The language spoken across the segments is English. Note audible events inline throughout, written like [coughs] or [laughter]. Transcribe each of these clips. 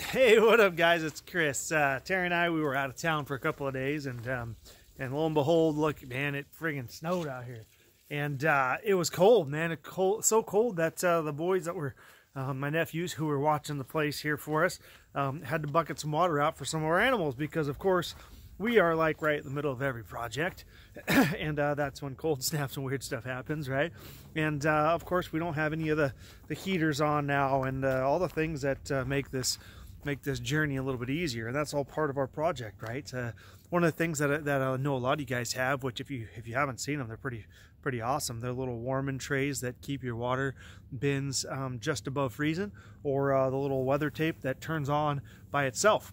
Hey, what up, guys? It's Chris. Uh, Terry and I, we were out of town for a couple of days, and um, and lo and behold, look, man, it friggin' snowed out here, and uh, it was cold, man. It cold, so cold that uh, the boys that were uh, my nephews who were watching the place here for us um, had to bucket some water out for some of our animals because, of course, we are like right in the middle of every project [coughs] and uh, that's when cold [laughs] snaps and weird stuff happens right and uh, of course we don't have any of the the heaters on now and uh, all the things that uh, make this make this journey a little bit easier and that's all part of our project right? Uh, one of the things that, that I know a lot of you guys have which if you if you haven't seen them they're pretty pretty awesome. They're little warming trays that keep your water bins um, just above freezing or uh, the little weather tape that turns on by itself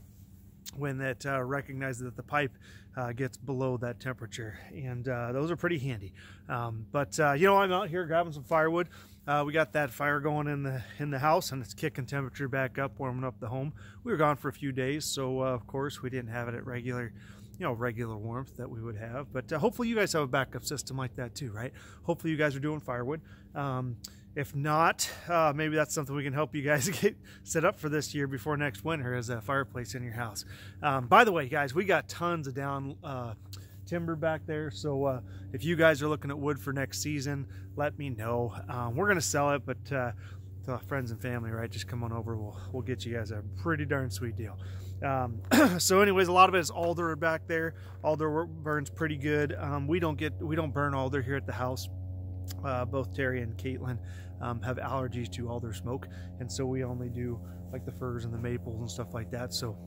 when it uh, recognizes that the pipe uh, gets below that temperature and uh, those are pretty handy um, but uh, you know I'm out here grabbing some firewood uh, we got that fire going in the in the house and it's kicking temperature back up, warming up the home. We were gone for a few days, so uh, of course we didn't have it at regular, you know, regular warmth that we would have. But uh, hopefully you guys have a backup system like that too, right? Hopefully you guys are doing firewood. Um, if not, uh, maybe that's something we can help you guys [laughs] get set up for this year before next winter as a fireplace in your house. Um, by the way, guys, we got tons of down uh, timber back there. So uh, if you guys are looking at wood for next season, let me know. Um, we're gonna sell it, but uh, to friends and family, right? Just come on over. We'll we'll get you guys a pretty darn sweet deal. Um, [clears throat] so, anyways, a lot of it is alder back there. Alder burns pretty good. Um, we don't get we don't burn alder here at the house. Uh, both Terry and Caitlin um, have allergies to alder smoke, and so we only do like the firs and the maples and stuff like that. So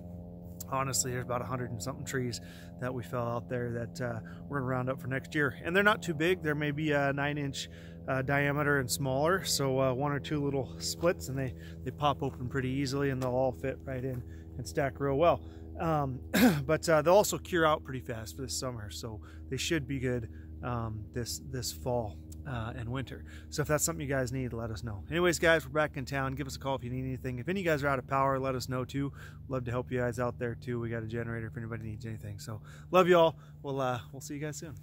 honestly, there's about a hundred and something trees that we fell out there that uh, we're gonna round up for next year. And they're not too big. They're maybe a nine inch uh, diameter and smaller. So uh, one or two little splits and they, they pop open pretty easily and they'll all fit right in and stack real well. Um, [clears throat] but uh, they'll also cure out pretty fast for this summer. So they should be good um, this, this fall uh, and winter. So if that's something you guys need, let us know. Anyways, guys, we're back in town. Give us a call if you need anything. If any of you guys are out of power, let us know too. Love to help you guys out there too. We got a generator if anybody needs anything. So love you all. We'll uh, we'll see you guys soon.